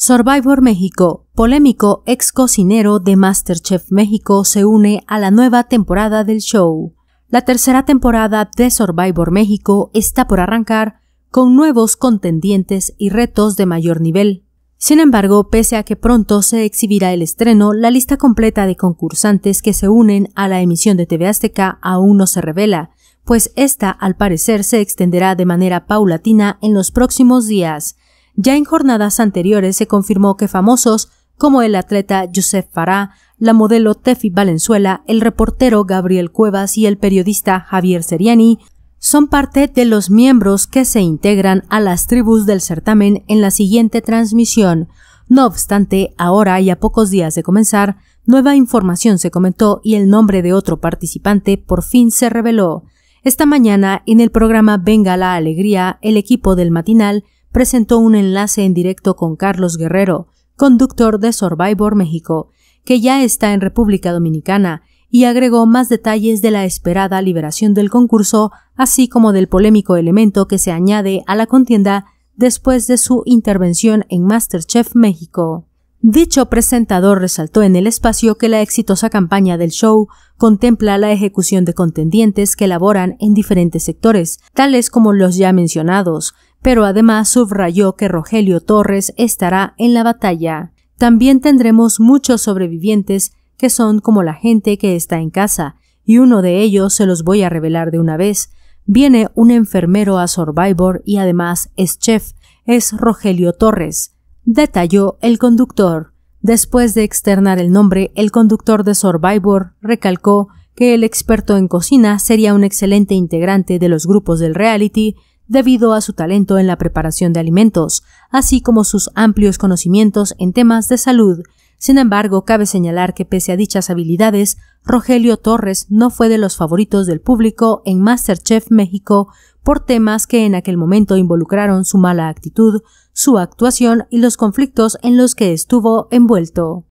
Survivor México, polémico ex cocinero de Masterchef México, se une a la nueva temporada del show. La tercera temporada de Survivor México está por arrancar con nuevos contendientes y retos de mayor nivel. Sin embargo, pese a que pronto se exhibirá el estreno, la lista completa de concursantes que se unen a la emisión de TV Azteca aún no se revela, pues esta al parecer se extenderá de manera paulatina en los próximos días. Ya en jornadas anteriores se confirmó que famosos como el atleta Joseph Farah, la modelo Tefi Valenzuela, el reportero Gabriel Cuevas y el periodista Javier Seriani son parte de los miembros que se integran a las tribus del certamen en la siguiente transmisión. No obstante, ahora y a pocos días de comenzar, nueva información se comentó y el nombre de otro participante por fin se reveló. Esta mañana, en el programa Venga la Alegría, el equipo del matinal presentó un enlace en directo con Carlos Guerrero, conductor de Survivor México, que ya está en República Dominicana y agregó más detalles de la esperada liberación del concurso, así como del polémico elemento que se añade a la contienda después de su intervención en Masterchef México. Dicho presentador resaltó en el espacio que la exitosa campaña del show contempla la ejecución de contendientes que laboran en diferentes sectores, tales como los ya mencionados, pero además subrayó que Rogelio Torres estará en la batalla. También tendremos muchos sobrevivientes que son como la gente que está en casa, y uno de ellos se los voy a revelar de una vez. Viene un enfermero a Survivor y además es chef, es Rogelio Torres, detalló el conductor. Después de externar el nombre, el conductor de Survivor recalcó que el experto en cocina sería un excelente integrante de los grupos del reality debido a su talento en la preparación de alimentos, así como sus amplios conocimientos en temas de salud, sin embargo, cabe señalar que pese a dichas habilidades, Rogelio Torres no fue de los favoritos del público en Masterchef México por temas que en aquel momento involucraron su mala actitud, su actuación y los conflictos en los que estuvo envuelto.